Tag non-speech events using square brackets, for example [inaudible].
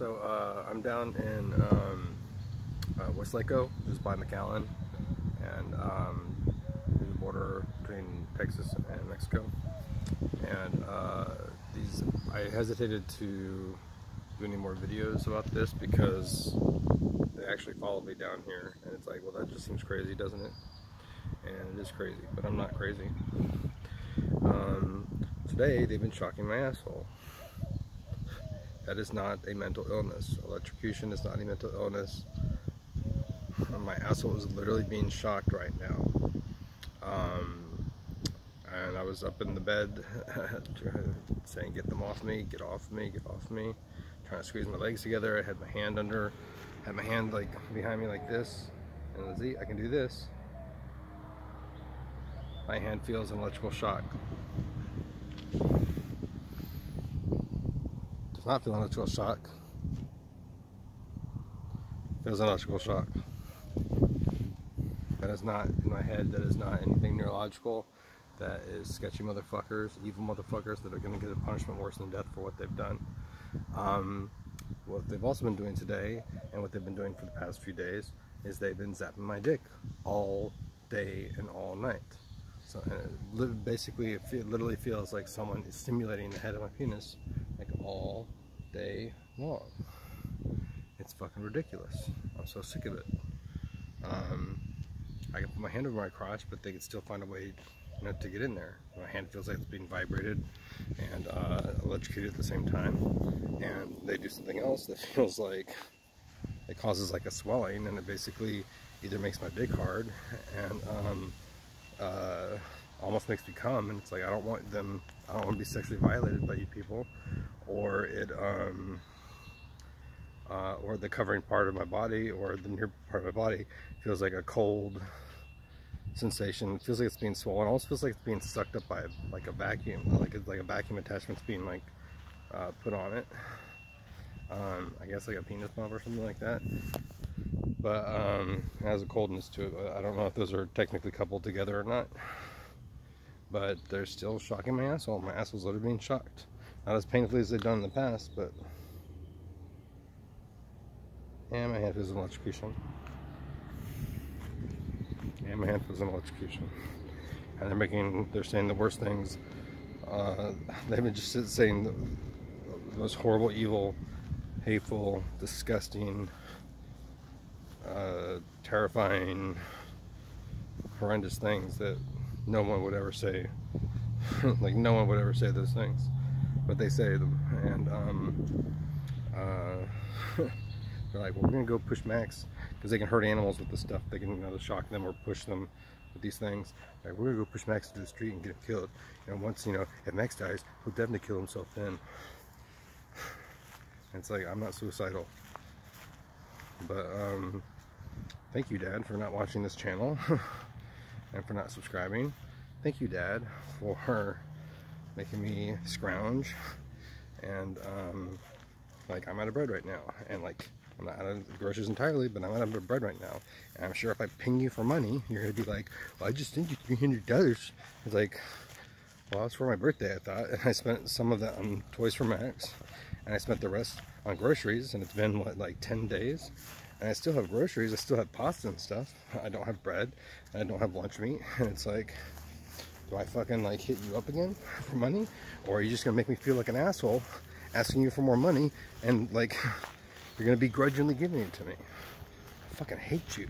So uh, I'm down in um, uh, Weslaco, just by McAllen, and um, the border between Texas and Mexico. And uh, these, I hesitated to do any more videos about this because they actually followed me down here, and it's like, well, that just seems crazy, doesn't it? And it is crazy, but I'm not crazy. Um, today, they've been shocking my asshole. That is not a mental illness. Electrocution is not a mental illness. [sighs] My asshole is literally being shocked right now. Um, and I was up in the bed [laughs] saying, get them off me, get off me, get off me. Trying to squeeze my legs together. I had my hand under, had my hand like behind me like this. And see, I can do this. My hand feels an electrical shock. Does not feel electrical shock. Feels an electrical shock. That is not in my head, that is not anything neurological. That is sketchy motherfuckers, evil motherfuckers that are going to get a punishment worse than death for what they've done. Um, what they've also been doing today, and what they've been doing for the past few days, is they've been zapping my dick all day and all night. So it basically, it literally feels like someone is stimulating the head of my penis like all day long. It's fucking ridiculous. I'm so sick of it. Um, I can put my hand over my crotch, but they can still find a way you know, to get in there. My hand feels like it's being vibrated and uh, electrocuted at the same time. And they do something else that [laughs] feels like it causes like a swelling and it basically either makes my dick hard and um, uh, almost makes me come and it's like I don't want them I don't want to be sexually violated by you people or it um uh, or the covering part of my body or the near part of my body feels like a cold sensation. It feels like it's being swollen. It almost feels like it's being sucked up by like a vacuum like it's like a vacuum attachment's being like uh, put on it. Um, I guess like a penis pump or something like that. But um, it has a coldness to it. I don't know if those are technically coupled together or not but they're still shocking my asshole. My asshole's literally being shocked. Not as painfully as they've done in the past, but and my hand feels an electrocution. And my hand feels an electrocution. And they're making, they're saying the worst things. Uh, they've been just saying the, most horrible, evil, hateful, disgusting, uh, terrifying, horrendous things that no one would ever say [laughs] like no one would ever say those things but they say them and um, uh, [laughs] they're like well we're gonna go push Max because they can hurt animals with this stuff. They can you know shock them or push them with these things. Like we're gonna go push Max into the street and get him killed. And once you know if Max dies he'll definitely kill himself then. And [sighs] it's like I'm not suicidal. But um thank you dad for not watching this channel [laughs] and for not subscribing. Thank you, Dad, for making me scrounge. And, um, like, I'm out of bread right now. And, like, I'm not out of groceries entirely, but I'm out of bread right now. And I'm sure if I ping you for money, you're to be like, well, I just sent you $300. It's like, well, it's for my birthday, I thought. And I spent some of that on Toys for Max. And I spent the rest on groceries. And it's been, what, like 10 days? and I still have groceries, I still have pasta and stuff. I don't have bread, I don't have lunch meat, and it's like, do I fucking like hit you up again [laughs] for money? Or are you just gonna make me feel like an asshole asking you for more money and like, [laughs] you're gonna begrudgingly giving it to me? I fucking hate you.